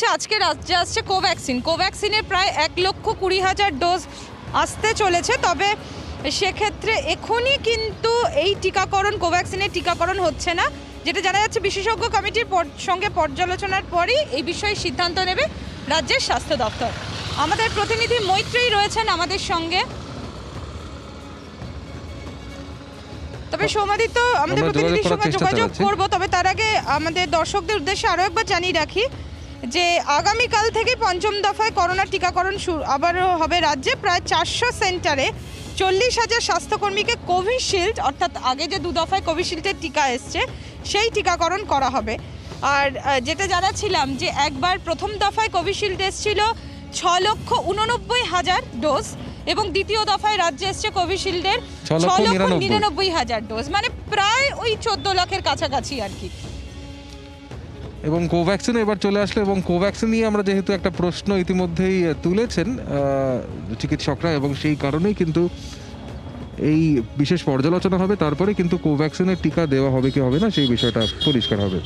আজকে রাজ্যে আসছে কোভ্যাক্সিন। কোভ্যাক্সিনের প্রায় এক লক্ষ কুড়ি হাজার ডোজ আসতে চলেছে তবে সেক্ষেত্রে এখনই কিন্তু এই টিকাকরণ কোভ্যাক্সিনের টিকাকরণ হচ্ছে না যেটা জানা যাচ্ছে বিশেষজ্ঞ কমিটির সঙ্গে পর্যালোচনার পরই এই বিষয়ে সিদ্ধান্ত নেবে রাজ্যের স্বাস্থ্য দপ্তর। আমাদের প্রতিনিধি মৈত্রেই রয়েছেন আমাদের সঙ্গে। তবে সৌমাদিত্য আমাদের আমরা যোগাযোগ প্রতিনিধির সঙ্গে যোগাযোগ। করব তবে তার আগে আমাদের দর্শকদের উদ্দেশ্যে আরও একবার জানিয়ে রাখি যে আগামীকাল থেকে পঞ্চম দফায় করোনা টিকাকরণ শুরু আবারও হবে রাজ্যে প্রায় চারশো সেন্টারে চল্লিশ হাজার স্বাস্থ্যকর্মীকে কোভিশিল্ড অর্থাৎ আগে যে দু দফায় কোভিশিল্ডের টিকা এসছে সেই টিকাকরণ করা হবে। আর যেটা জানাচ্ছিলাম যে একবার প্রথম দফায় কোভিশিল্ড এসছিল ছ লক্ষ উননব্বই হাজার ডোজ এবং দ্বিতীয় দফায় রাজ্যে এসছে কোভিশিল্ডের ছ লক্ষ। নিরানব্বই হাজার ডোজ। মানে প্রায় ওই চোদ্দ লাখের কাছাকাছি আর কি। এবং কোভ্যাক্সিন এবার চলে আসলো এবং কোভ্যাক্সিন নিয়ে আমরা যেহেতু একটা প্রশ্ন ইতিমধ্যেই তুলেছেন চিকিৎসকরা এবং সেই কারণেই কিন্তু এই বিশেষ পর্যালোচনা হবে। তারপরে কিন্তু কোভ্যাক্সিনের টিকা দেওয়া হবে কি হবে না সেই বিষয়টা পরিষ্কার হবে।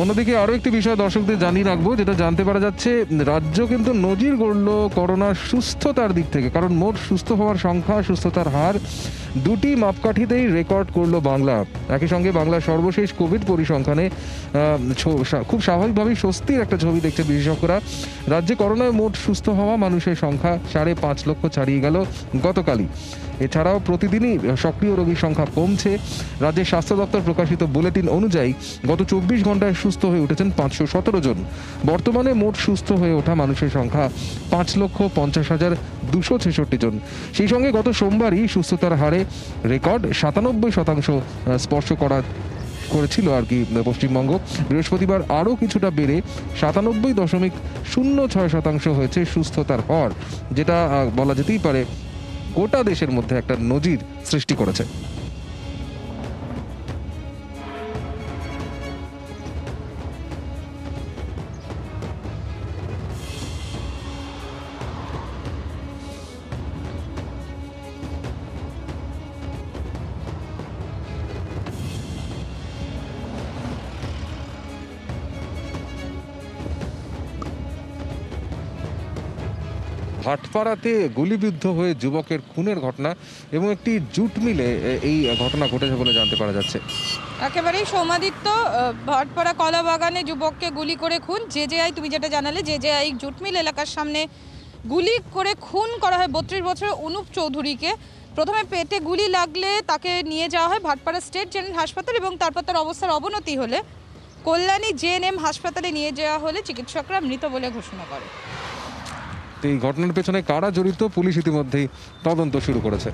অন্যদিকে আরও একটি বিষয় দর্শকদের জানিয়ে রাখব, যেটা জানতে পারা যাচ্ছে, রাজ্য কিন্তু নজির গড়ল করোনার সুস্থতার দিক থেকে। কারণ মোট সুস্থ হওয়ার সংখ্যা, সুস্থতার হার দুটি মাপকাঠিতেই রেকর্ড করল বাংলা। একই সঙ্গে বাংলার সর্বশেষ কোভিড পরিসংখ্যানে খুব স্বাভাবিকভাবেই স্বস্তির একটা ছবি দেখছে বিশেষজ্ঞরা। রাজ্যে করোনায় মোট সুস্থ হওয়া মানুষের সংখ্যা সাড়ে পাঁচ লক্ষ ছাড়িয়ে গেল গতকালই। এছাড়াও প্রতিদিনই সক্রিয় রোগীর সংখ্যা কমছে। রাজ্যের স্বাস্থ্য দপ্তর প্রকাশিত বুলেটিন অনুযায়ী গত চব্বিশ ঘন্টায় সুস্থ হয়ে উঠেছেন পাঁচশো সতেরো জন। বর্তমানে মোট সুস্থ হয়ে ওঠা মানুষের সংখ্যা পাঁচ লক্ষ পঞ্চাশ হাজার দুশো ছেষট্টি জন। সেই সঙ্গে গত সোমবারই সুস্থতার হারে রেকর্ড সাতানব্বই শতাংশ স্পর্শ করা, করেছিল আর কি পশ্চিমবঙ্গ। বৃহস্পতিবার আরও কিছুটা বেড়ে সাতানব্বই দশমিক শূন্য ছয় শতাংশ হয়েছে সুস্থতার হার, যেটা বলা যেতেই পারে গোটা দেশের মধ্যে একটা নজির সৃষ্টি করেছে। ভাটপাড়াতে গুলিবিদ্ধ হয়ে যুবকের খুনের ঘটনা এবং একটি জুট মিলে এই ঘটনা ঘটেছে বলে জানতে পারা যাচ্ছে। একেবারেই সৌমাদিত্য ভাটপাড়া কলা বাগানে যুবককে গুলি করে খুন। জে জে আই, তুমি যেটা জানালে জে জে আই জুটমিল এলাকার সামনে গুলি করে খুন করা হয় বত্রিশ বছরের অনুপ চৌধুরীকে। প্রথমে পেটে গুলি লাগলে তাকে নিয়ে যাওয়া হয় ভাটপাড়া স্টেট জেনারেল হাসপাতাল এবং তারপর তার অবস্থার অবনতি হলে কল্যাণী জেএনএম হাসপাতালে নিয়ে যাওয়া হলে চিকিৎসকরা মৃত বলে ঘোষণা করে। এই ঘটনার পেছনে কারা জড়িত পুলিশ ইতিমধ্যেই তদন্ত শুরু করেছে।